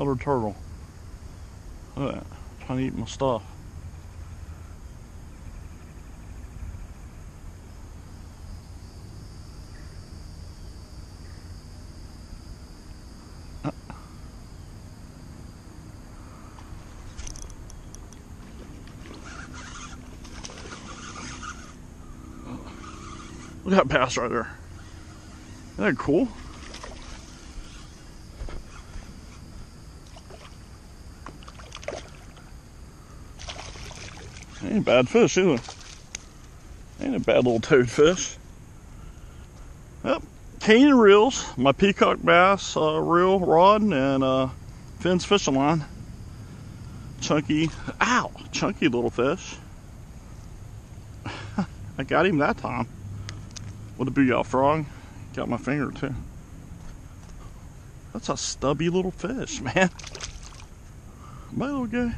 Another turtle. Look at that. Trying to eat my stuff. Look at that bass right there. Isn't that cool? Ain't a bad fish either. Ain't a bad little toad fish. Yep, cane reels, my peacock bass uh, reel rod and uh, Fins fishing line. Chunky, ow, chunky little fish. I got him that time. What a booyah frog. Got my finger too. That's a stubby little fish, man. My little guy.